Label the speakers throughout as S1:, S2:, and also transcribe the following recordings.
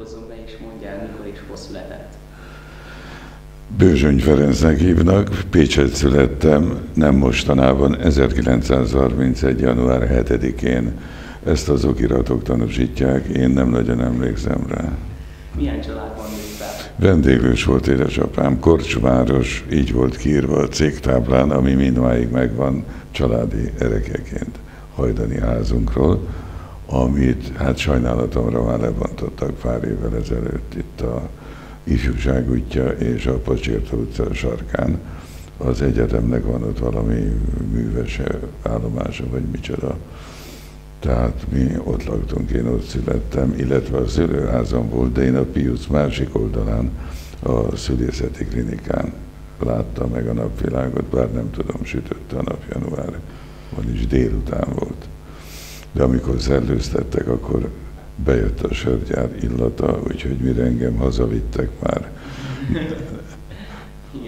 S1: mutatkozzon be és mondja el, mikor és hol született.
S2: Bőzsöny Ferencnek hívnak, Pécset születtem, nem mostanában, 1931. január 7-én. Ezt az okiratok tanúsítják, én nem nagyon emlékszem rá.
S1: Milyen családban nőtt?
S2: Vendéglős volt édesapám, Korcsváros, így volt kiírva a cégtáblán, ami mindmáig megvan családi erekeként hajdani házunkról, amit hát sajnálatomra már lebontottak pár évvel ezelőtt itt a Ifjúság útja és a Pacsirta utca sarkán. Az egyetemnek van ott valami műves állomása, vagy micsoda. Tehát mi ott laktunk, én ott születtem, illetve a szülőházam volt, de én a Piusz másik oldalán, a szülészeti klinikán láttam meg a napvilágot, bár nem tudom, sütötte a nap január, is délután volt. De amikor szellőztettek, akkor bejött a sörgyár illata, úgyhogy mire engem hazavittek már,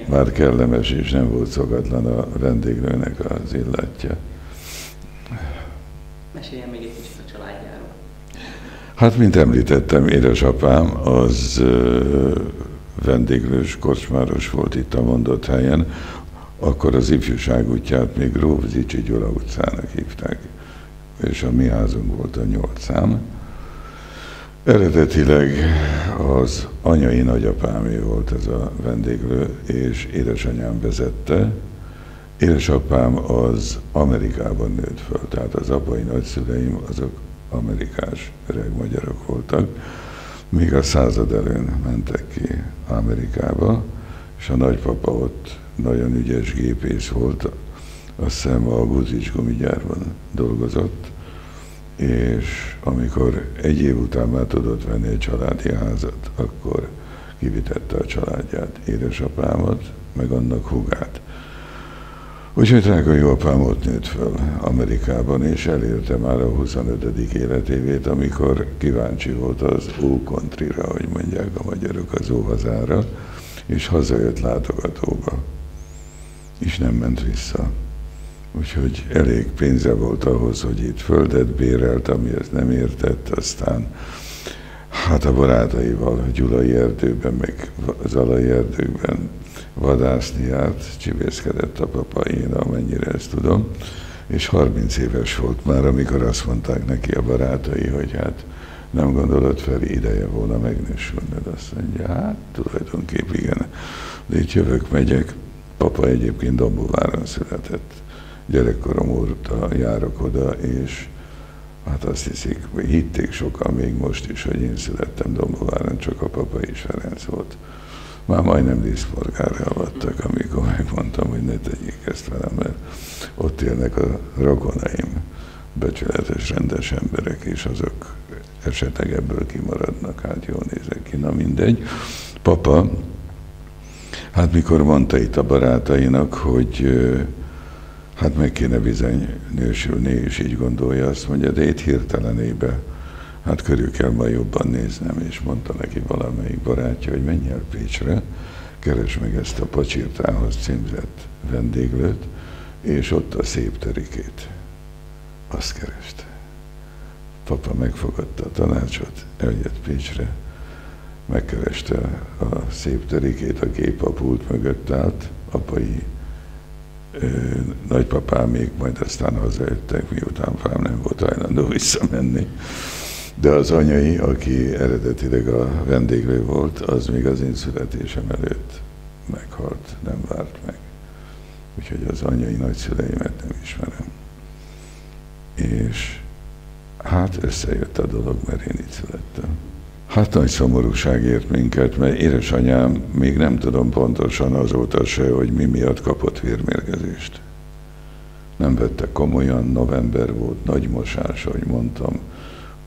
S2: már kellemes és nem volt szokatlan a vendéglőnek az illatja.
S1: Meséljen még egy kicsit a családjáról.
S2: Hát, mint említettem, édesapám az vendéglős kocsmáros volt itt a mondott helyen, akkor az ifjúság útját még Gróf Zicsi Gyula utcának hívták, és a mi házunk volt a nyolc szám. Eredetileg az anyai nagyapámé volt ez a vendéglő, és édesanyám vezette. Édesapám az Amerikában nőtt föl, tehát az apai nagyszüleim azok amerikás öreg magyarok voltak, míg a század előn mentek ki Amerikába, és a nagypapa ott nagyon ügyes gépész volt, azt hiszem a Guzics gumigyárban dolgozott, és amikor egy év után már tudott venni egy családi házat, akkor kivitette a családját, édesapámat, meg annak hugát. Úgyhogy drága jó apám ott nőtt föl Amerikában, és elérte már a 25. életévét, amikor kíváncsi volt az ókontrira, hogy mondják a magyarok az óhazára, és hazajött látogatóba, és nem ment vissza. Úgyhogy elég pénze volt ahhoz, hogy itt földet bérelt, ami ezt nem értett, aztán hát a barátaival a Gyulai erdőben, meg az Alai erdőkben vadászni járt, csibészkedett a papa, én amennyire ezt tudom, és 30 éves volt már, amikor azt mondták neki a barátai, hogy hát nem gondolod fel, ideje volna megnősülned. Azt mondja, hát tulajdonképp igen, de itt jövök, megyek. Papa egyébként Dombováron született gyerekkorom óta járok oda, és hát azt hiszik, hitték sokan még most is, hogy én születtem Dombováron, csak a papa is Ferenc volt. Már majdnem díszpolgárra avattak, amikor megmondtam, hogy ne tegyék ezt velem, mert ott élnek a rokonaim, becsületes, rendes emberek, és azok esetleg ebből kimaradnak, hát jól nézek ki, na mindegy. Papa, hát mikor mondta itt a barátainak, hogy hát meg kéne bizony nősülni, és így gondolja, azt mondja, de itt hirtelenébe, hát körül kell majd jobban néznem, és mondta neki valamelyik barátja, hogy menj el Pécsre, keres meg ezt a pacsirtához címzett vendéglőt, és ott a szép terikét. Azt kereste. Papa megfogadta a tanácsot, eljött Pécsre, megkereste a szép terikét, a gép a pult mögött állt, apai nagypapám még majd aztán hazajöttek, miután pám nem volt hajlandó visszamenni. De az anyai, aki eredetileg a vendéglő volt, az még az én születésem előtt meghalt, nem várt meg. Úgyhogy az anyai nagyszüleimet nem ismerem. És hát összejött a dolog, mert én itt születtem. Hát nagy szomorúság ért minket, mert édesanyám még nem tudom pontosan azóta se, hogy mi miatt kapott vérmérgezést. Nem vette komolyan, november volt, nagy mosás, ahogy mondtam,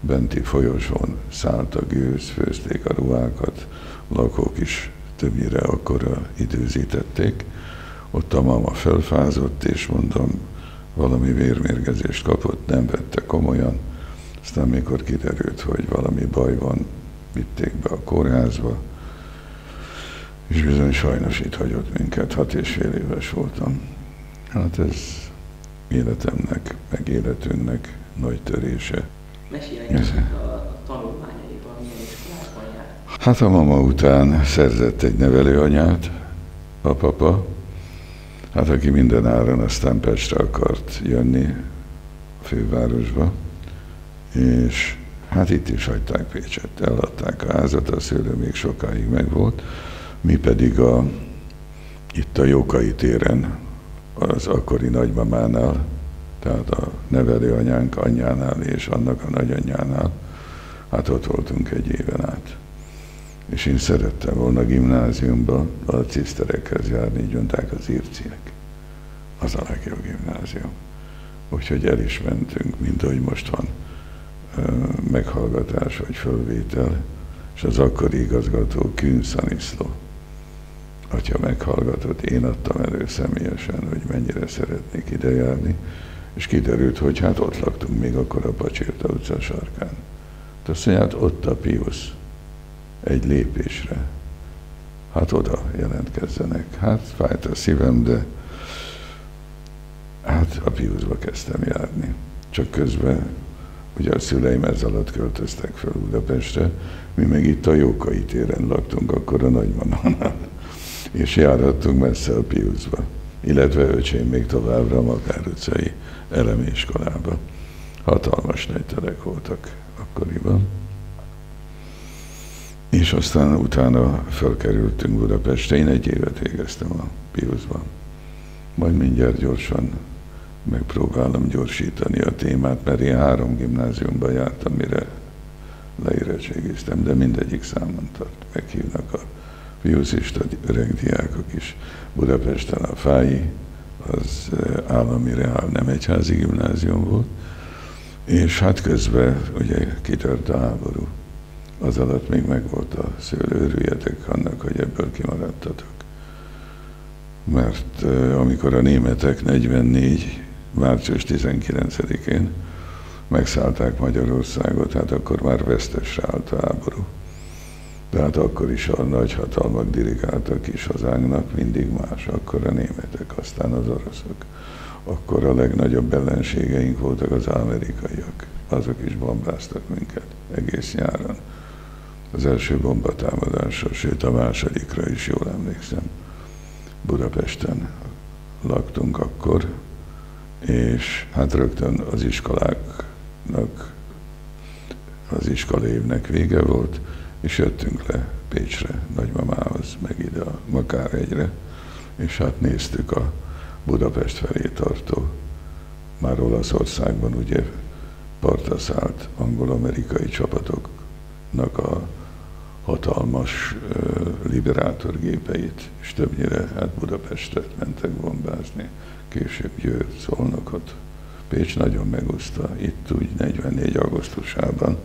S2: benti folyosón szállt a gőz, főzték a ruhákat, lakók is többnyire akkora időzítették. Ott a mama felfázott, és mondom, valami vérmérgezést kapott, nem vette komolyan. Aztán mikor kiderült, hogy valami baj van, vitték be a kórházba, és bizony sajnos itt hagyott minket, hat és fél éves voltam. Hát ez életemnek, meg életünknek nagy törése.
S1: Mesélj a tanulmányaiban, milyen iskolában
S2: Hát a mama után szerzett egy nevelőanyát, a papa, hát aki minden áron aztán Pestre akart jönni a fővárosba, és hát itt is hagyták Pécset, eladták a házat, a szőlő még sokáig megvolt, mi pedig a, itt a Jókai téren, az akkori nagymamánál, tehát a nevelőanyánk anyjánál és annak a nagyanyjánál, hát ott voltunk egy éven át. És én szerettem volna gimnáziumba a ciszterekhez járni, így mondták az írciek. Az a legjobb gimnázium. Úgyhogy el is mentünk, mint ahogy most van meghallgatás vagy fölvétel, és az akkori igazgató Kün Szaniszló, atya meghallgatott, én adtam elő személyesen, hogy mennyire szeretnék ide járni, és kiderült, hogy hát ott laktunk még akkor a Pacsirta utca sarkán. De azt mondja, hát ott a Piusz, egy lépésre. Hát oda jelentkezzenek. Hát fájt a szívem, de hát a Piuszba kezdtem járni. Csak közben Ugye a szüleim ez alatt költöztek fel Budapestre, mi meg itt a Jókai téren laktunk, akkor a nagymamánál, és járhattunk messze a Piuszba, illetve öcsém még továbbra a Makár utcai elemi iskolába. Hatalmas nagy voltak akkoriban. És aztán utána felkerültünk Budapestre, én egy évet végeztem a Piuszban. Majd mindjárt gyorsan megpróbálom gyorsítani a témát, mert én három gimnáziumban jártam, mire leérettségiztem, de mindegyik számon tart. Meghívnak a fiúzista diákok is. Budapesten a Fái, az eh, állami reál nem egyházi gimnázium volt, és hát közben ugye kitört a háború. Az alatt még megvolt a szőlő, örüljetek annak, hogy ebből kimaradtatok. Mert eh, amikor a németek 44 március 19-én megszállták Magyarországot, hát akkor már vesztesre állt a háború. De hát akkor is a nagyhatalmak dirigáltak is hazánknak, mindig más. Akkor a németek, aztán az oroszok. Akkor a legnagyobb ellenségeink voltak az amerikaiak. Azok is bombáztak minket egész nyáron. Az első bombatámadásra, sőt a másodikra is jól emlékszem. Budapesten laktunk akkor, és hát rögtön az iskoláknak, az iskolévnek vége volt, és jöttünk le Pécsre, nagymamához, meg ide a Makárhegyre, és hát néztük a Budapest felé tartó, már Olaszországban ugye partra szállt angol-amerikai csapatoknak a hatalmas liberátorgépeit, és többnyire hát Budapestet mentek bombázni később Győr, Szolnokot. Pécs nagyon megúszta, itt úgy 44. augusztusában.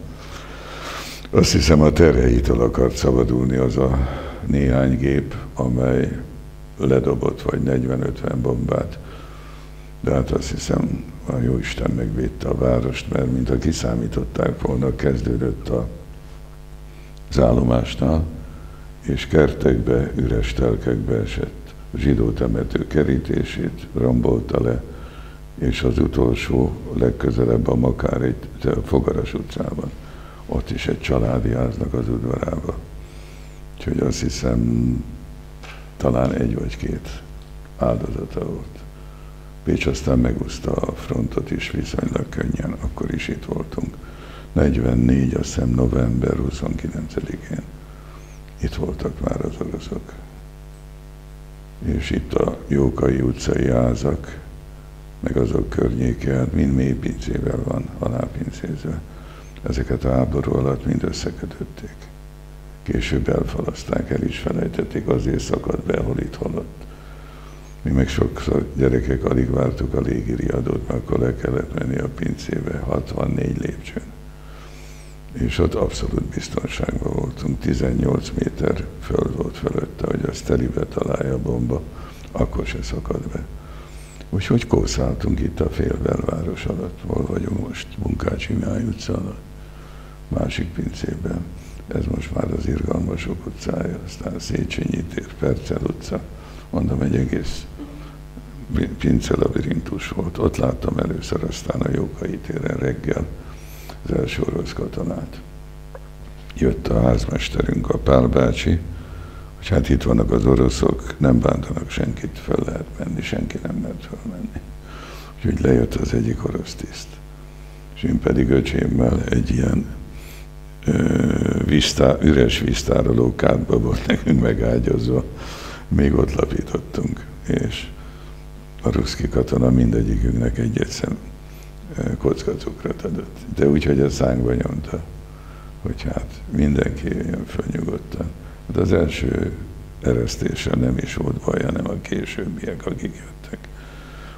S2: Azt hiszem a terheitől akart szabadulni az a néhány gép, amely ledobott vagy 40-50 bombát. De hát azt hiszem, a Jóisten megvédte a várost, mert mint a kiszámították volna, kezdődött a, az állomásnál, és kertekbe, üres telkekbe esett zsidó temető kerítését rombolta le, és az utolsó, legközelebb a Makár egy Fogaras utcában, ott is egy családi háznak az udvarába. Úgyhogy azt hiszem, talán egy vagy két áldozata volt. Pécs aztán megúszta a frontot is viszonylag könnyen, akkor is itt voltunk. 44, azt hiszem november 29-én itt voltak már az oroszok és itt a Jókai utcai házak, meg azok környéke, hát mind mélypincével van alápincézve. Ezeket a háború alatt mind összekötötték. Később elfalaszták, el is felejtették, azért szakadt be, hol itt halott. Mi meg sokszor gyerekek alig vártuk a légiriadót, mert akkor le kellett menni a pincébe, 64 lépcsőn. És ott abszolút biztonságban voltunk, 18 méter föld volt fölötte, hogy azt telibe találja a bomba, akkor se szakad be. Úgyhogy kószáltunk itt a fél belváros alatt, hol vagyunk most, Munkácsi Mihály utca alatt, másik pincében. Ez most már az Irgalmasok utcája, aztán Széchenyi tér, Percel utca, mondom, egy egész pince volt. Ott láttam először aztán a Jókai téren reggel az első orosz katonát. jött a házmesterünk, a Pál bácsi, hogy hát itt vannak az oroszok, nem bántanak senkit, fel lehet menni, senki nem mert felmenni. Úgyhogy lejött az egyik orosz tiszt. És én pedig öcsémmel egy ilyen ö, visztá, üres víztároló kádba volt nekünk megágyazva, még ott lapítottunk, és a ruszki katona mindegyikünknek egy szem kockacukrot adott. De úgy, hogy a szánkba nyomta, hogy hát mindenki jön föl nyugodtan. Hát az első eresztéssel nem is volt baj, hanem a későbbiek, akik jöttek,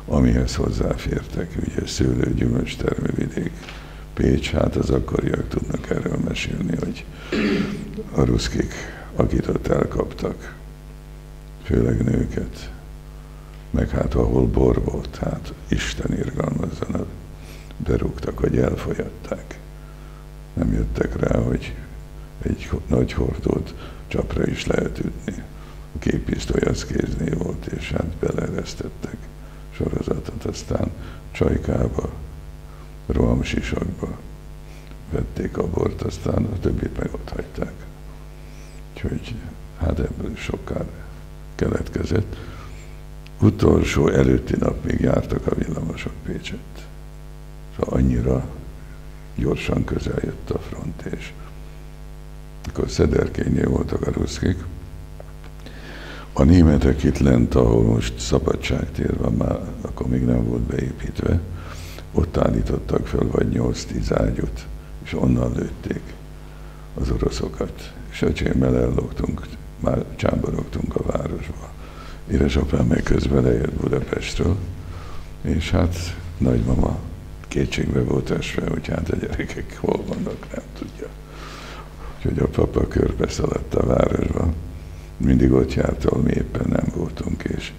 S2: amihez hozzáfértek, ugye szőlő, gyümölcs termővidék, Pécs, hát az akkoriak tudnak erről mesélni, hogy a ruszkik, akit ott elkaptak, főleg nőket, meg hát ahol bor volt, hát Isten irgalmazzon, berúgtak, hogy elfolyatták. Nem jöttek rá, hogy egy nagy hordót csapra is lehet ütni. A képisztoly az kéznél volt, és hát beleeresztettek sorozatot, aztán csajkába, rohamsisakba vették a bort, aztán a többit meg ott hagyták. Úgyhogy hát ebből is sokkal keletkezett. Utolsó előtti nap még jártak a villamosok Pécset. Szóval annyira gyorsan közel jött a front, és akkor Szederkénynél voltak a ruszkik. A németek itt lent, ahol most szabadságtér van, már akkor még nem volt beépítve, ott állítottak fel vagy 8-10 ágyút, és onnan lőtték az oroszokat. És öcsémmel ellogtunk, már csámborogtunk a városba. Édesapám meg közben lejött Budapestről, és hát nagymama kétségbe volt esve, hogy hát a gyerekek hol vannak, nem tudja. Úgyhogy a papa körbe szaladt a városba. Mindig ott járt, ahol mi éppen nem voltunk, és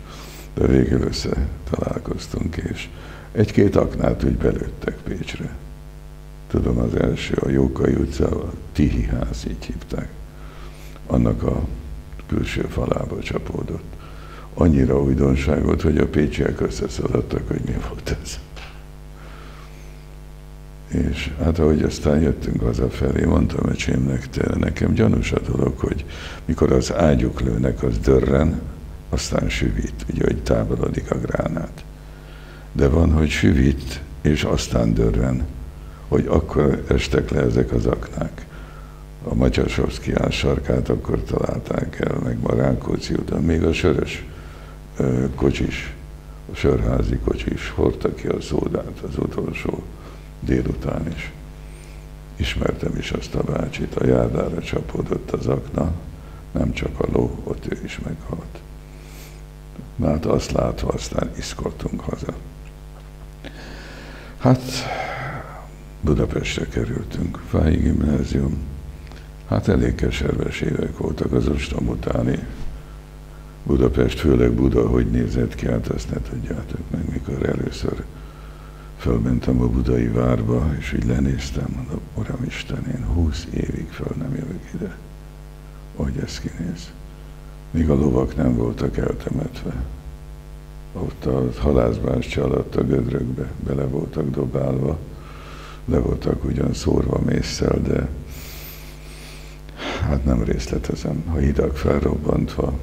S2: de végül össze találkoztunk, és egy-két aknát úgy belőttek Pécsre. Tudom, az első, a Jókai utca, a Tihi ház, így hívták. Annak a külső falába csapódott. Annyira újdonságot, hogy a pécsiek összeszaladtak, hogy mi volt ez. És hát ahogy aztán jöttünk hazafelé, mondtam a csémnek, te nekem gyanús a dolog, hogy mikor az ágyuk lőnek, az dörren, aztán süvít, ugye, hogy távolodik a gránát. De van, hogy süvít, és aztán dörren, hogy akkor estek le ezek az aknák. A Macsasovszki sarkát akkor találták el, meg a Rákóczi úton, még a sörös kocsis, a sörházi kocsis hordta ki a szódát az utolsó délután is. Ismertem is azt a bácsit, a járdára csapódott az akna, nem csak a ló, ott ő is meghalt. Hát azt látva aztán iszkoltunk haza. Hát Budapestre kerültünk, Fáji gimnázium. Hát elég keserves évek voltak az ostom utáni. Budapest, főleg Buda, hogy nézett ki, hát azt ne tudjátok meg, mikor először fölmentem a budai várba, és így lenéztem, mondom, Uram Isten, én húsz évig föl nem jövök ide, hogy ez kinéz. Míg a lovak nem voltak eltemetve. Ott a halászbás alatt a gödrökbe bele voltak dobálva, le voltak ugyan szórva mészsel, de hát nem részletezem, ha hidak felrobbantva,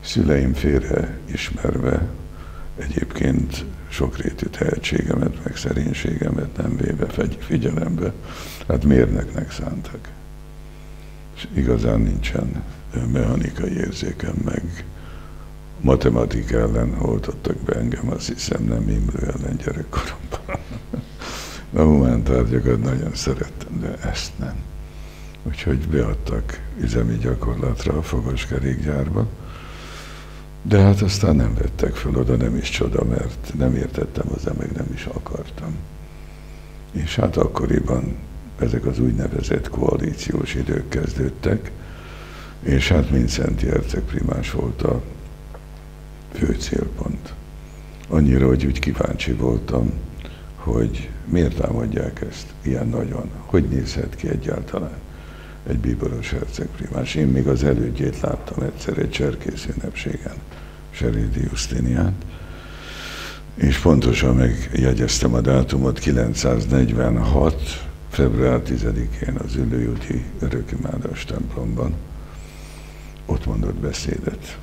S2: szüleim félre ismerve, egyébként sokrétű tehetségemet, meg szerénységemet nem véve figyelembe, hát mérnöknek szántak. És igazán nincsen mechanikai érzékem, meg matematika ellen oltottak be engem, azt hiszem nem Imlő ellen gyerekkoromban. A humántárgyakat nagyon szerettem, de ezt nem. Úgyhogy beadtak üzemi gyakorlatra a fogoskerékgyárba, de hát aztán nem vettek fel oda, nem is csoda, mert nem értettem hozzá, meg nem is akartam. És hát akkoriban ezek az úgynevezett koalíciós idők kezdődtek, és hát Szenti Erceg primás volt a fő célpont. Annyira, hogy úgy kíváncsi voltam, hogy miért támadják ezt ilyen nagyon, hogy nézhet ki egyáltalán egy bíboros hercegprimás. Én még az elődjét láttam egyszer egy cserkész ünnepségen, Serédi Justiniát, és pontosan megjegyeztem a dátumot, 946. február 10-én az Ülőjúti Örökimádás templomban. Ott mondott beszédet.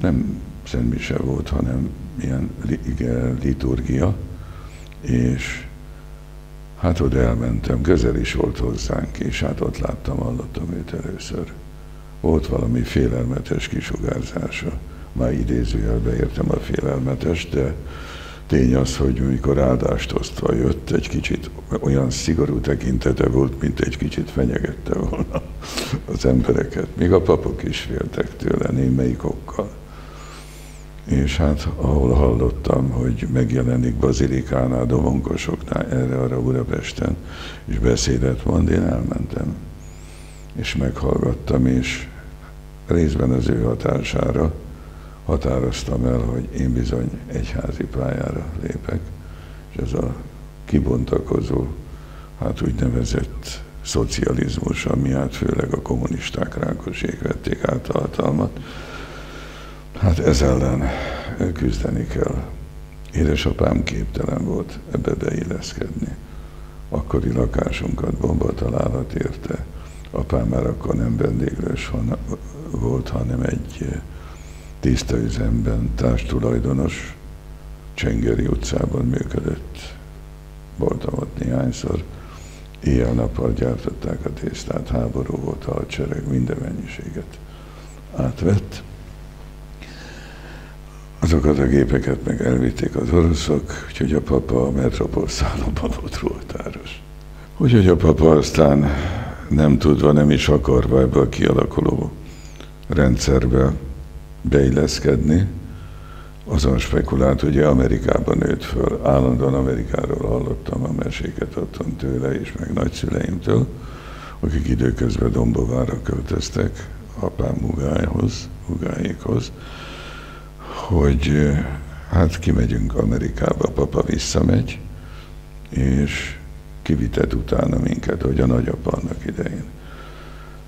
S2: Nem szentmise volt, hanem ilyen liturgia, és hát oda elmentem, közel is volt hozzánk, és hát ott láttam, hallottam őt először. Volt valami félelmetes kisugárzása. Már idézőjelbe értem a félelmetes, de tény az, hogy mikor áldást osztva jött, egy kicsit olyan szigorú tekintete volt, mint egy kicsit fenyegette volna az embereket. Még a papok is féltek tőle, némelyik okkal. És hát ahol hallottam, hogy megjelenik Bazilikánál, Domonkosoknál, erre-arra Budapesten, és beszédet mond, én elmentem. És meghallgattam, és részben az ő hatására határoztam el, hogy én bizony egyházi pályára lépek, és ez a kibontakozó, hát úgynevezett szocializmus, ami hát főleg a kommunisták rákosék vették át a hatalmat, hát ez ellen küzdeni kell. Édesapám képtelen volt ebbe beilleszkedni. Akkori lakásunkat bombatalálat érte. Apám már akkor nem vendéglős volt, hanem egy tiszta üzemben társtulajdonos Csengeri utcában működött. Voltam ott néhányszor. Éjjel-nappal gyártották a tésztát, háború volt, a hadsereg minden mennyiséget átvett. Azokat a gépeket meg elvitték az oroszok, úgyhogy a papa a metropol szállóban volt ruhatáros. Úgyhogy a papa aztán nem tudva, nem is akarva ebbe a kialakuló rendszerbe beilleszkedni, azon spekulált, hogy Amerikában nőtt föl. Állandóan Amerikáról hallottam a meséket otthon tőle és meg nagyszüleimtől, akik időközben Dombovára költöztek apám mugájhoz, mugáékhoz, hogy hát kimegyünk Amerikába, papa visszamegy, és kivitett utána minket, hogy a nagyapa annak idején.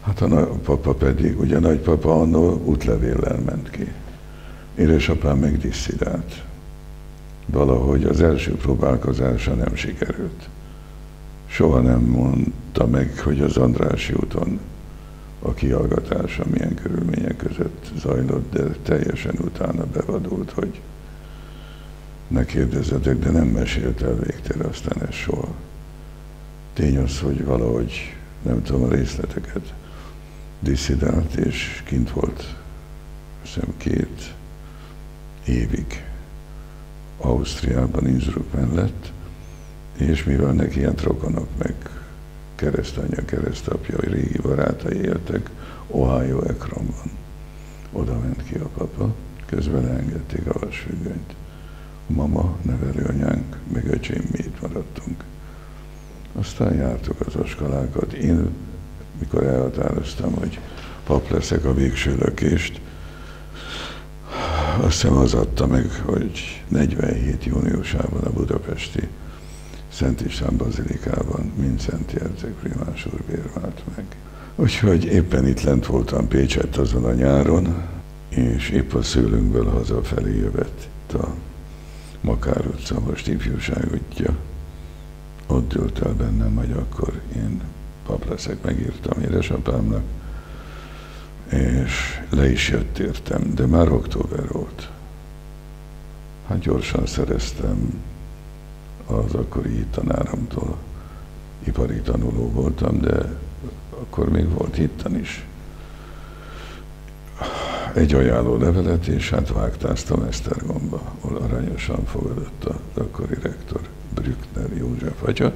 S2: Hát a papa pedig, ugye a nagypapa annó útlevéllel ment ki. Édesapám meg disszidált. Valahogy az első próbálkozása nem sikerült. Soha nem mondta meg, hogy az Andrási úton a kihallgatása milyen körülmények között zajlott, de teljesen utána bevadult, hogy ne kérdezzetek, de nem mesélt el végtére aztán ez soha. Tény az, hogy valahogy nem tudom a részleteket, diszidált, és kint volt, hiszem két évig Ausztriában, Innsbruck mellett, és mivel neki ilyen rokonok, meg keresztanyja, keresztapja, régi barátai éltek, Ohio Ekronban. Oda ment ki a papa, közben leengedték a vasfüggönyt. A mama, nevelőanyánk, meg öcsém, mi itt maradtunk. Aztán jártuk az oskolákat. Én mikor elhatároztam, hogy pap leszek a végső lökést, azt hiszem az adta meg, hogy 47 júniusában a budapesti Szent István Bazilikában mind Szent Jerzek Primás úr bérvált meg. Úgyhogy éppen itt lent voltam Pécsett azon a nyáron, és épp a szőlünkből hazafelé jövett a Makár utca, most ifjúság útja. Ott dőlt el bennem, hogy akkor én pap leszek, megírtam édesapámnak, és le is jött értem, de már október volt. Hát gyorsan szereztem az akkori tanáramtól, ipari tanuló voltam, de akkor még volt hittan is. Egy ajánló levelet, és hát vágtáztam Esztergomba, ahol aranyosan fogadott az akkori rektor Brückner József atya,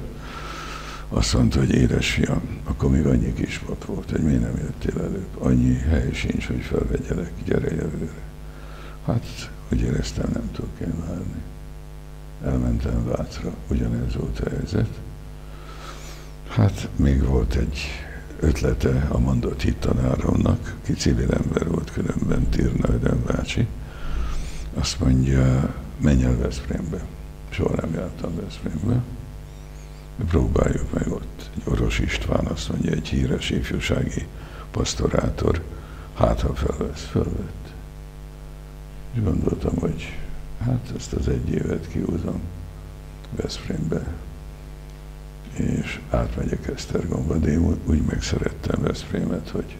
S2: azt mondta, hogy édes fiam, akkor még annyi kispap volt, hogy miért nem jöttél előbb. Annyi hely sincs, hogy felvegyelek, gyere jövőre. Hát úgy éreztem, nem tudok én várni. Elmentem Vácra, ugyanez volt a helyzet. Hát még volt egy ötlete a mondott hittanáromnak, ki civil ember volt különben, Tirna Öden bácsi. Azt mondja, menj el Veszprémbe. Soha nem jártam Veszprémbe próbáljuk meg ott. Egy Oros István azt mondja, egy híres ifjúsági pastorátor, hát ha felvesz, felvett. És gondoltam, hogy hát ezt az egy évet kiúzom Veszprémbe. és átmegyek Esztergomba, de én úgy megszerettem Veszprémet, hogy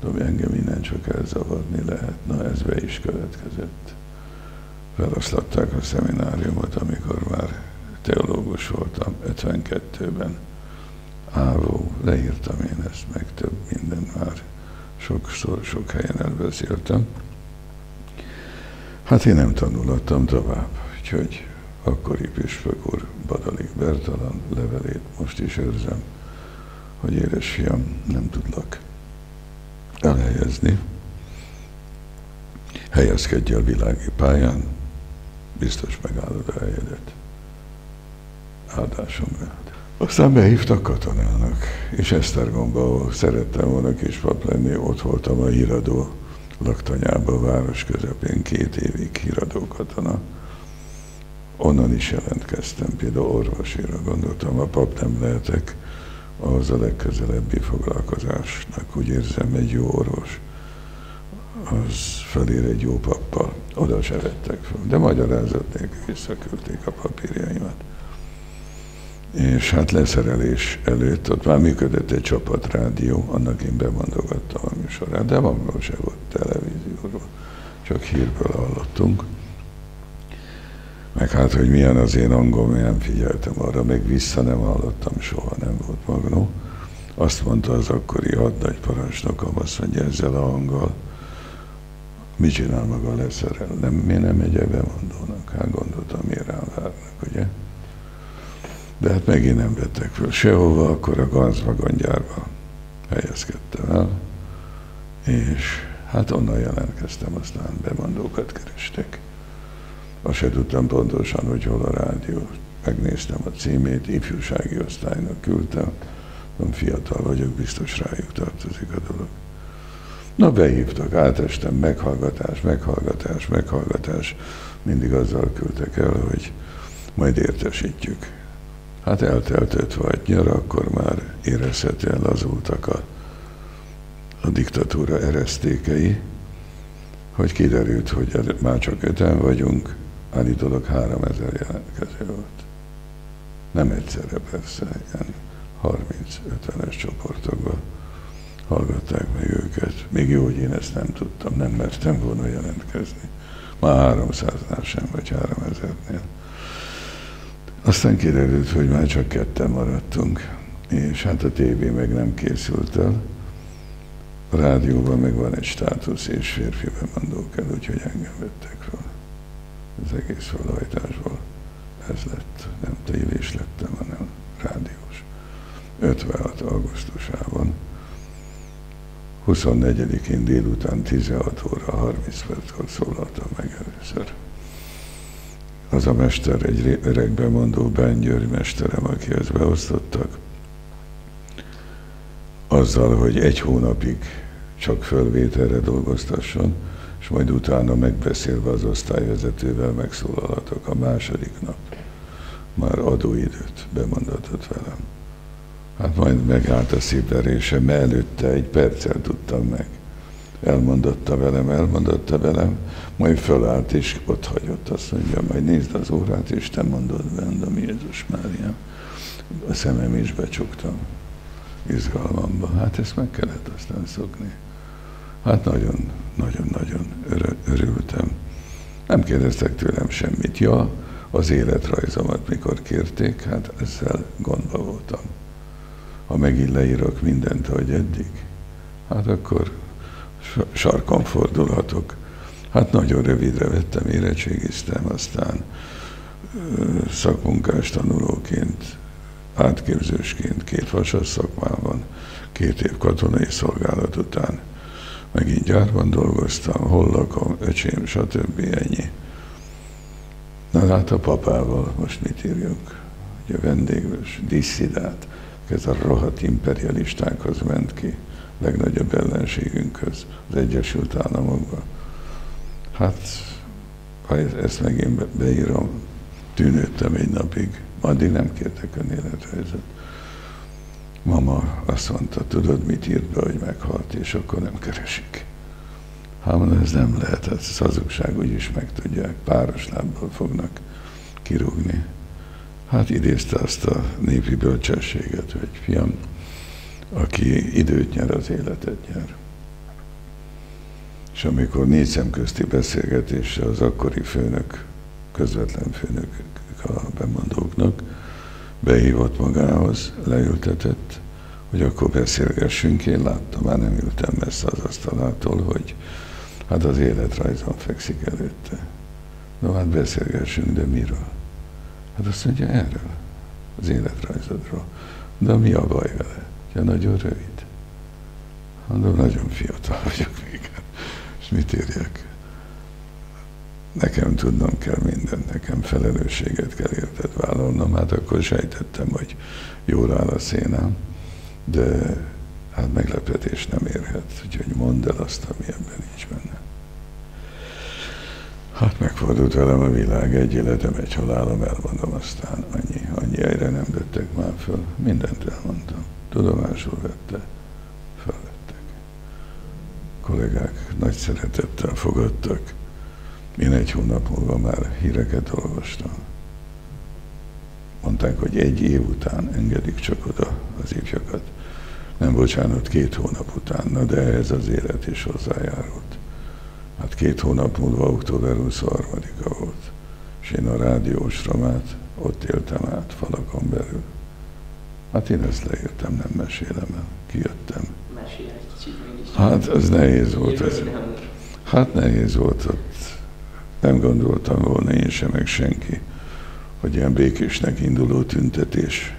S2: tudom, engem innen csak elzavarni lehet. Na, ez be is következett. Feloszlatták a szemináriumot, amikor már teológus voltam, 52-ben. Ávó, leírtam én ezt, meg több minden már sokszor, sok helyen elbeszéltem. Hát én nem tanulattam tovább, úgyhogy akkori püspök úr Badalik Bertalan levelét most is őrzem, hogy édes fiam, nem tudlak elhelyezni. Helyezkedj el világi pályán, biztos megállod a helyedet. Áldásom rád. Aztán behívtak katonának, és Esztergomba, ahol szerettem volna kispap lenni, ott voltam a híradó laktanyába, a város közepén két évig híradó katona. Onnan is jelentkeztem, például orvosira gondoltam, a pap nem lehetek, ahhoz a legközelebbi foglalkozásnak. Úgy érzem, egy jó orvos, az felír egy jó pappal. Oda se vettek fel, de magyarázat nélkül visszaküldték a papírjaimat. És hát leszerelés előtt ott már működött egy csapatrádió, annak én bemondogattam a műsorát, de magamról se volt televízióról, csak hírből hallottunk. Meg hát, hogy milyen az én angolom, nem figyeltem arra, meg vissza nem hallottam, soha nem volt magnó. Azt mondta az akkori hadnagy parancsnokom, azt mondja, ezzel a hanggal, mit csinál maga leszerel? Nem, miért nem megy bemondónak? Hát gondoltam, miért rám várnak, ugye? De hát megint nem vettek föl sehova, akkor a ganzvagongyárba helyezkedtem el, és hát onnan jelentkeztem, aztán bemondókat kerestek. Azt se tudtam pontosan, hogy hol a rádió. Megnéztem a címét, ifjúsági osztálynak küldtem. Nem fiatal vagyok, biztos rájuk tartozik a dolog. Na, behívtak, átestem, meghallgatás, meghallgatás, meghallgatás. Mindig azzal küldtek el, hogy majd értesítjük. Hát eltelt öt vagy nyar, akkor már érezhetően lazultak a, a diktatúra eresztékei, hogy kiderült, hogy már csak öten vagyunk, állítólag három ezer jelentkező volt. Nem egyszerre persze, ilyen 30-50-es csoportokban hallgatták meg őket. Még jó, hogy én ezt nem tudtam, nem mertem volna jelentkezni. Már 300-nál sem, vagy 3000-nél. Aztán kiderült, hogy már csak ketten maradtunk, és hát a tévé meg nem készült el. A rádióban meg van egy státusz, és férfi bemondó kell, úgyhogy engem vettek fel az egész felhajtásból ez lett, nem tévés lettem, hanem rádiós. 56. augusztusában, 24-én délután 16 óra 30 perckor szólaltam meg először. Az a mester, egy öreg bemondó, Bengyőri mesterem, aki ezt beosztottak, azzal, hogy egy hónapig csak fölvételre dolgoztasson, és majd utána megbeszélve az osztályvezetővel megszólalhatok a második nap. Már adóidőt bemondatott velem. Hát majd megállt a szívverése, mert előtte egy perccel tudtam meg. Elmondotta velem, elmondotta velem, majd fölállt és ott hagyott. Azt mondja, majd nézd az órát, és te mondod be, mondom, Jézus Mária. A szemem is becsuktam izgalmamba. Hát ezt meg kellett aztán szokni. Hát nagyon, nagyon-nagyon örültem. Nem kérdeztek tőlem semmit. Ja, az életrajzomat mikor kérték, hát ezzel gondba voltam. Ha megint leírok mindent, ahogy eddig, hát akkor sarkon fordulhatok. Hát nagyon rövidre vettem, érettségiztem, aztán szakmunkás tanulóként, átképzősként, két vasas szakmában, két év katonai szolgálat után megint gyárban dolgoztam, hol lakom, öcsém, stb. ennyi. Na hát a papával most mit írjuk? Ugye vendéglős, disszidát, ez a rohadt imperialistákhoz ment ki, legnagyobb ellenségünkhöz, az Egyesült Államokban. Hát, ha ezt megint beírom, tűnődtem egy napig, addig nem kértek önéletrajzot. Mama azt mondta, tudod, mit írt be, hogy meghalt, és akkor nem keresik. Hát mondom, ez nem lehet, ez hazugság, úgyis megtudják, páros lábbal fognak kirúgni. hát idézte azt a népi bölcsességet, hogy fiam, aki időt nyer, az életet nyer. És amikor négy szemközti beszélgetésre az akkori főnök, közvetlen főnök a bemondóknak behívott magához, leültetett, hogy akkor beszélgessünk. Én láttam, már nem ültem messze az asztalától, hogy hát az életrajzon fekszik előtte. No, hát beszélgessünk, de miről? Hát azt mondja, erről, az életrajzodról. De mi a baj vele? Ja, nagyon rövid. Mondom, nagyon fiatal vagyok még. És mit írjak? Nekem tudnom kell mindent, nekem felelősséget kell érted vállalnom. Hát akkor sejtettem, hogy jól áll a szénám, de hát meglepetés nem érhet. Úgyhogy mondd el azt, ami ebben nincs benne. Hát megfordult velem a világ, egy életem, egy halálom, elmondom aztán annyi, annyi helyre nem vettek már föl, mindent elmondtam. Tudomásul vette, felvettek. Kollégák nagy szeretettel fogadtak. Én egy hónap múlva már híreket olvastam. Mondták, hogy egy év után engedik csak oda az ifjakat. Nem bocsánat, két hónap után, na de ez az élet is hozzájárult. Hát két hónap múlva október 23-a volt, és én a rádiós romát ott éltem át falakon belül. Hát én ezt leírtam, nem mesélem el. Kijöttem.
S1: Mesélj egy kicsit mégis.
S2: Hát ez nehéz volt. Ez. Hát nehéz volt ott. Nem gondoltam volna én sem, meg senki, hogy ilyen békésnek induló tüntetés,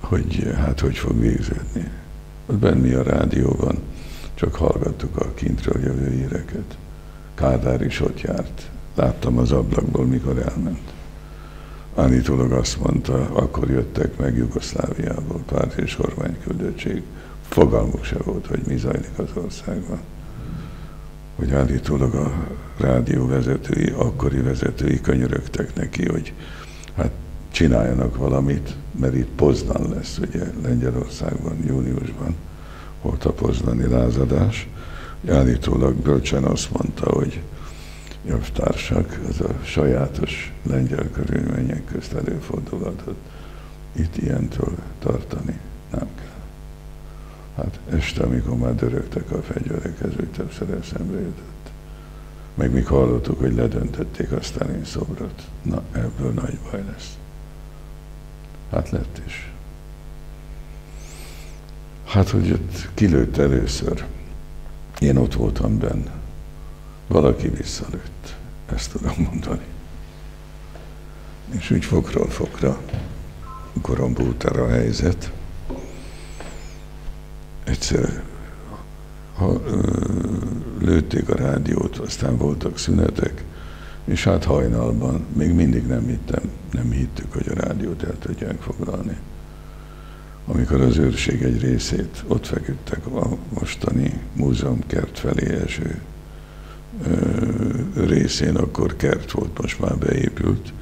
S2: hogy hát hogy fog végződni. Ott benni a rádióban csak hallgattuk a kintről jövő híreket. Kádár is ott járt. Láttam az ablakból, mikor elment. Állítólag azt mondta, akkor jöttek meg Jugoszláviából párt és kormányküldöttség. Fogalmuk se volt, hogy mi zajlik az országban. Hogy állítólag a rádió vezetői, akkori vezetői könyörögtek neki, hogy hát csináljanak valamit, mert itt Poznan lesz, ugye Lengyelországban, júniusban volt a poznani lázadás. Állítólag bölcsen azt mondta, hogy javtársak, az a sajátos lengyel körülmények közt előfordulhatott. Itt ilyentől tartani nem kell. Hát este, amikor már dörögtek a fegyverek, ez úgy többször eszembe jutott. Meg még hallottuk, hogy ledöntötték a Stalin szobrot. Na, ebből nagy baj lesz. Hát lett is. Hát, hogy ott kilőtt először. Én ott voltam benne. Valaki visszalőtt. Ezt tudom mondani. És úgy fokról fokra gorombult el a helyzet. Egyszer ha, ö, lőtték a rádiót, aztán voltak szünetek, és hát hajnalban még mindig nem hittem, nem hittük, hogy a rádiót el tudják foglalni amikor az őrség egy részét ott feküdtek a mostani múzeumkert felé eső részén, akkor kert volt, most már beépült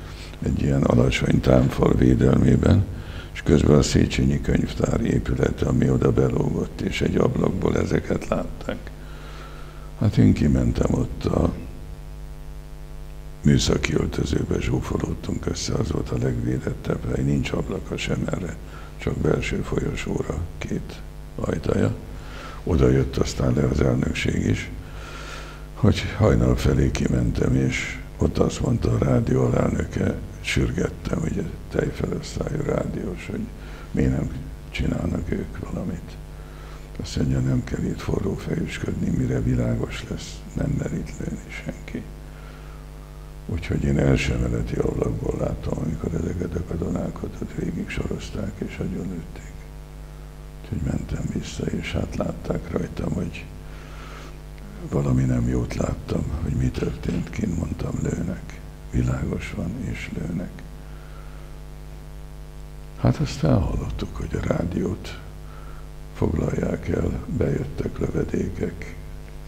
S2: egy ilyen alacsony támfal védelmében, és közben a Széchenyi könyvtár épülete, ami oda belógott, és egy ablakból ezeket látták. Hát én kimentem ott a műszaki öltözőbe, zsúfolódtunk össze, az volt a legvédettebb hely, nincs ablaka sem erre csak belső folyosóra két ajtaja. Oda jött aztán le az elnökség is, hogy hajnal felé kimentem, és ott azt mondta a rádió alelnöke, sürgettem, ugye tejfelosztályú rádiós, hogy miért nem csinálnak ők valamit. Azt mondja, nem kell itt forró fejüsködni, mire világos lesz, nem mer lőni senki. Úgyhogy én első emeleti ablakból láttam, amikor ezeket a katonákat ott végig sorozták és agyonlőtték. Úgyhogy mentem vissza, és hát látták rajtam, hogy valami nem jót láttam, hogy mi történt kint, mondtam, lőnek. Világos van, és lőnek. Hát aztán hallottuk, hogy a rádiót foglalják el, bejöttek lövedékek,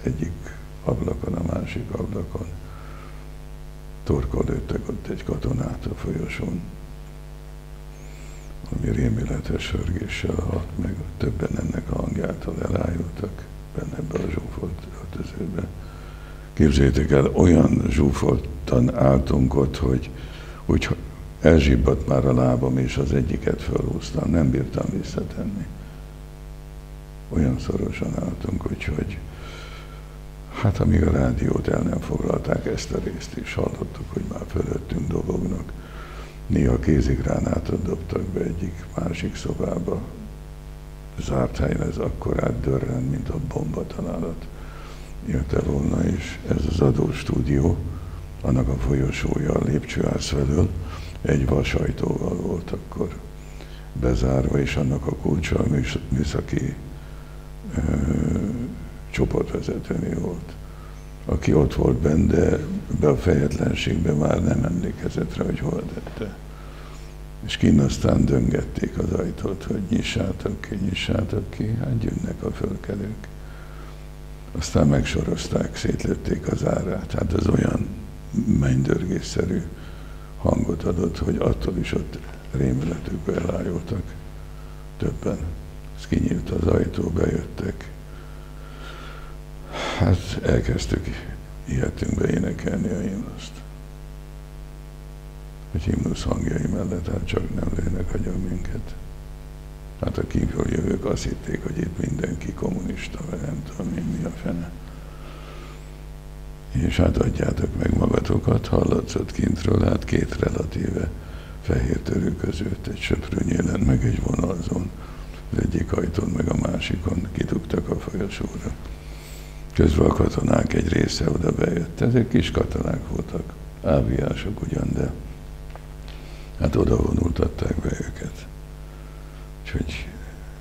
S2: egyik ablakon, a másik ablakon torkol lőttek ott egy katonát a folyosón, ami rémületes hörgéssel halt meg, többen ennek a hangjától elájultak benne ebbe a zsúfolt öltözőbe. Képzeljétek el, olyan zsúfoltan álltunk ott, hogy úgy elzsibbadt már a lábam, és az egyiket felhúztam, nem bírtam visszatenni. Olyan szorosan álltunk, úgyhogy hát amíg a rádiót el nem foglalták ezt a részt is, hallottuk, hogy már fölöttünk dobognak. Néha kézigránátot dobtak be egyik másik szobába. Zárt helyen ez akkor átdörren, mint a bomba találat érte volna, és ez az adóstúdió, annak a folyosója a lépcsőház felől egy vasajtóval volt akkor bezárva, és annak a kulcsa a műszaki ö, csoportvezetőné volt. Aki ott volt benne, de be a fejetlenségbe már nem emlékezett rá, hogy hol tette. És kint aztán döngették az ajtót, hogy nyissátok ki, nyissátok ki, hát jönnek a fölkelők. Aztán megsorozták, szétlőtték az árát. Hát ez olyan mennydörgésszerű hangot adott, hogy attól is ott rémületükbe elájultak többen. Ez kinyílt az ajtó, bejöttek. Hát elkezdtük ilyetünkbe énekelni a himnuszt. A himnusz hangjai mellett hát csak nem lőnek agyon minket. Hát a kívül jövők azt hitték, hogy itt mindenki kommunista, vagy nem tudom én mi a fene. És hát adjátok meg magatokat, hallatszott kintről, hát két relatíve fehér törő között egy söprő nyílen, meg egy vonalzón, az egyik ajtón, meg a másikon kidugtak a folyosóra. Közben a katonák egy része oda bejött. Ezek kis katonák voltak, áviások ugyan, de hát oda vonultatták be őket. Úgyhogy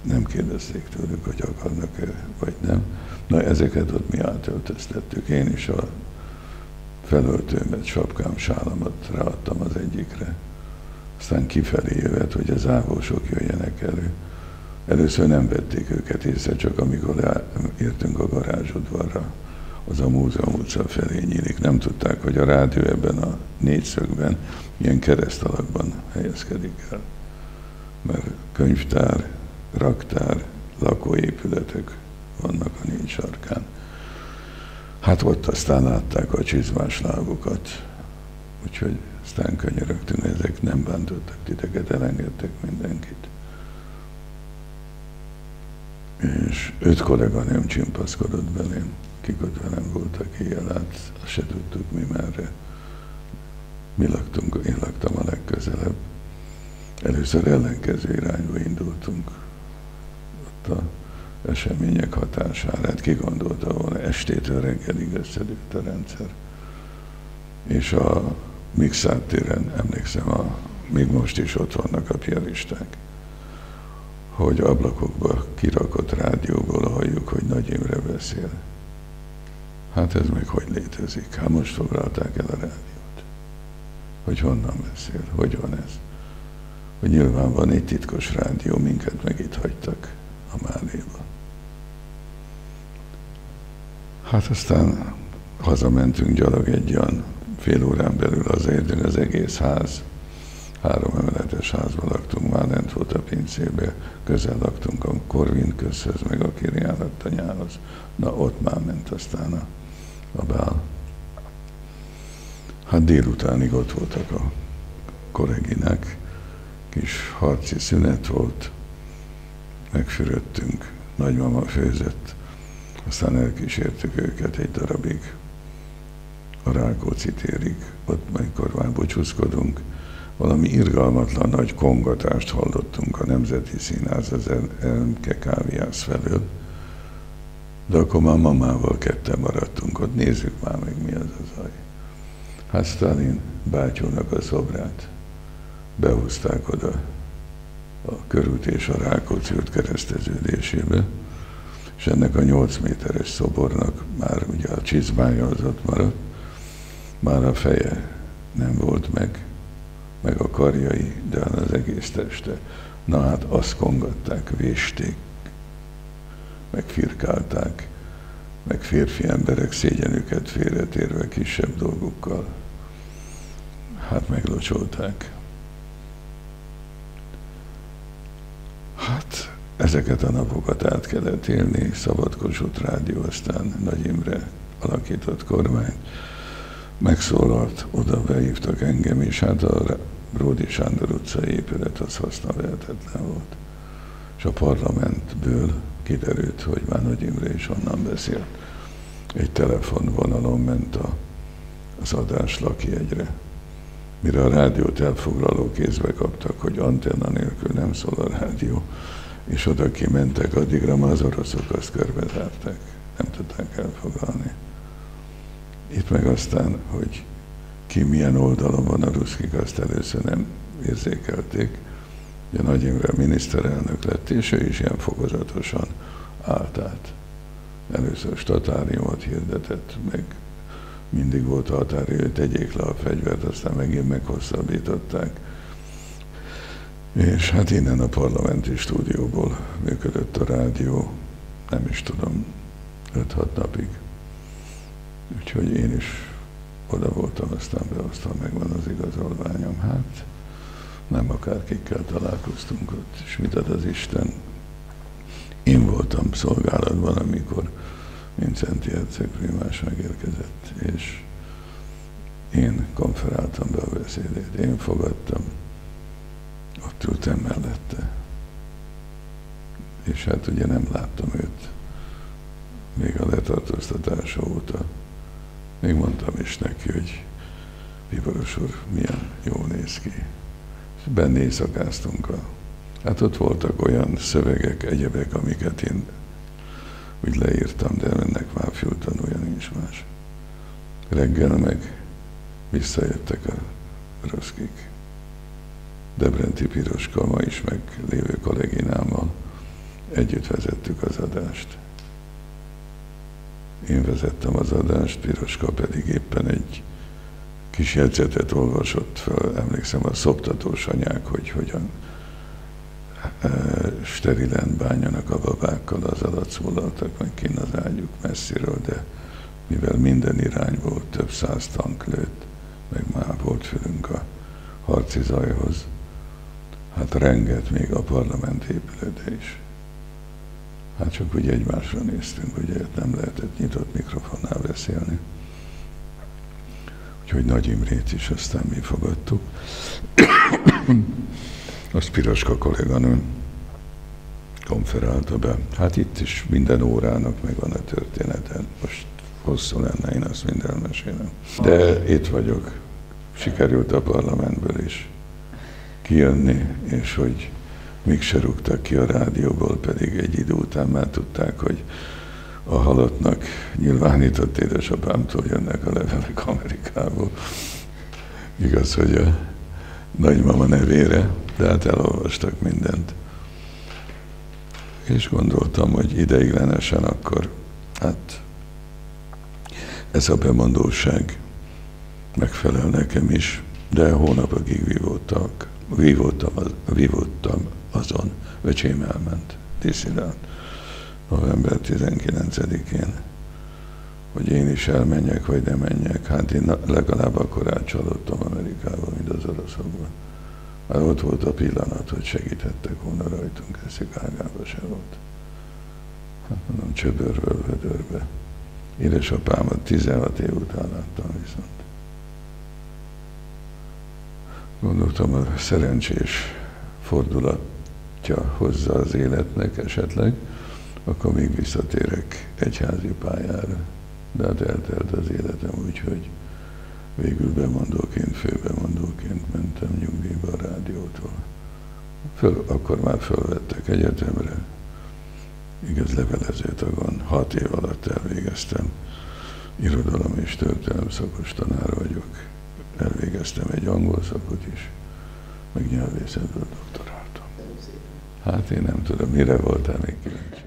S2: nem kérdezték tőlük, hogy akarnak-e, vagy nem. Na ezeket ott mi átöltöztettük. Én is a felöltőmet, sapkám, sálamat ráadtam az egyikre. Aztán kifelé jövet, hogy az ávósok jöjjenek elő. Először nem vették őket észre, csak amikor értünk a garázsodvarra, az a múzeum utca felé nyílik. Nem tudták, hogy a rádió ebben a négyszögben ilyen kereszt alakban helyezkedik el. Mert könyvtár, raktár, lakóépületek vannak a négy sarkán. Hát ott aztán látták a csizmás lábukat, úgyhogy aztán könyörögtünk, ezek nem bántottak titeket, elengedtek mindenkit. És öt kollega nem csimpaszkodott belém, kik ott velem voltak éjjel át, azt se tudtuk mi merre. Mi laktunk, én laktam a legközelebb. Először ellenkező irányba indultunk. Ott a események hatására. Hát ki gondolta volna, estétől reggelig összedőtt a rendszer. És a Mixát téren, emlékszem, a, még most is ott vannak a piaristák, hogy ablakokba kirakott rádióból halljuk, hogy Nagy Imre beszél. Hát ez meg hogy létezik? Hát most foglalták el a rádiót. Hogy honnan beszél? Hogy van ez? Hogy nyilván van egy titkos rádió, minket meg itt hagytak a Máléba. Hát aztán hazamentünk gyalog egy olyan fél órán belül az érdünk az egész ház, három emeletes házban laktunk, már lent volt a pincébe, közel laktunk a Korvin közhöz, meg a Kiriálat tanyához. Na ott már ment aztán a, a bál. Hát délutánig ott voltak a kolleginek, kis harci szünet volt, megfürödtünk, nagymama főzött, aztán elkísértük őket egy darabig. A Rákóczi térig, ott amikor már búcsúzkodunk, valami irgalmatlan nagy kongatást hallottunk a Nemzeti Színház az Elmke kávéház felől, de akkor már mamával ketten maradtunk ott, nézzük már meg mi az a zaj. Hát Stalin bátyónak a szobrát behozták oda a körút és a Rákóczi út kereszteződésébe, és ennek a 8 méteres szobornak már ugye a csizmája az ott maradt, már a feje nem volt meg, meg a karjai, de az egész teste. Na hát azt kongatták, vésték, meg firkálták, meg férfi emberek szégyenüket félretérve kisebb dolgokkal. Hát meglocsolták. Hát ezeket a napokat át kellett élni, Szabad Kossuth Rádió, aztán Nagy Imre alakított kormány, megszólalt, oda behívtak engem, és hát a Bródi Sándor utcai épület az használhatatlan volt. És a parlamentből kiderült, hogy Nagy Imre is onnan beszélt. Egy telefonvonalon ment a, az adás lakjegyre. Mire a rádiót elfoglaló kézbe kaptak, hogy antenna nélkül nem szól a rádió, és oda kimentek, addigra már az oroszok azt körbezárták. Nem tudták elfoglalni. Itt meg aztán, hogy ki milyen oldalon van a ruszkik, azt először nem érzékelték. Ugye Nagy Imre miniszterelnök lett, és ő is ilyen fokozatosan állt át. Először statáriumot hirdetett, meg mindig volt a határidő, hogy tegyék le a fegyvert, aztán megint meghosszabbították. És hát innen a parlamenti stúdióból működött a rádió, nem is tudom, 5-6 napig. Úgyhogy én is oda voltam, aztán behoztam, megvan az igazolványom. Hát nem akárkikkel találkoztunk ott, és mit ad az Isten. Én voltam szolgálatban, amikor Vincenti Herceg primás megérkezett, és én konferáltam be a beszédét, én fogadtam, ott ültem mellette. És hát ugye nem láttam őt még a letartóztatása óta. Még mondtam is neki, hogy Pivaros úr milyen jól néz ki. Éjszakáztunk. A, hát ott voltak olyan szövegek, egyebek, amiket én úgy leírtam, de ennek már fültanúja nincs más. Reggel meg visszajöttek a roszkik. Debrenti Piroska, ma is meg lévő kolléginámmal együtt vezettük az adást. Én vezettem az adást, Piroska pedig éppen egy kis jegyzetet olvasott fel, emlékszem a szoptatós anyák, hogy hogyan e, sterilen bánjanak a babákkal, az alatt szólaltak meg kinn az ágyuk messziről, de mivel minden irányból több száz tank lőtt, meg már volt fülünk a harci zajhoz, hát renget még a parlament épülete is. Hát csak úgy egymásra néztünk, ugye nem lehetett nyitott mikrofonnál beszélni. Úgyhogy Nagy Imrét is aztán mi fogadtuk. Azt Piroska kolléganő konferálta be. Hát itt is minden órának megvan a története. Most hosszú lenne, én azt mind elmesélem. De itt vagyok. Sikerült a parlamentből is kijönni, és hogy még se rúgtak ki a rádióból, pedig egy idő után már tudták, hogy a halottnak nyilvánított édesapámtól jönnek a levelek Amerikából. Igaz, hogy a nagymama nevére, de hát elolvastak mindent. És gondoltam, hogy ideiglenesen akkor, hát ez a bemondóság megfelel nekem is, de hónapokig vívottak, vívottam, vívottam azon öcsém elment diszidát november 19-én, hogy én is elmenjek, vagy nem menjek. Hát én legalább akkor átcsalódtam Amerikába, mint az oroszokban. Már ott volt a pillanat, hogy segítettek volna rajtunk, ez Chicagába se volt. Hát mondom, csöbörről vödörbe. Édesapámat 16 év után láttam viszont. Gondoltam, a szerencsés fordulat útja hozza az életnek esetleg, akkor még visszatérek egyházi pályára. De hát eltelt az életem úgy, hogy végül bemondóként, főbemondóként mentem nyugdíjba a rádiótól. Föl, akkor már fölvettek egyetemre, igaz levelező tagon, hat év alatt elvégeztem. Irodalom és történelem szakos tanár vagyok. Elvégeztem egy angol szakot is, meg nyelvészetből doktorát. Hát én nem tudom, mire voltál még kíváncsi.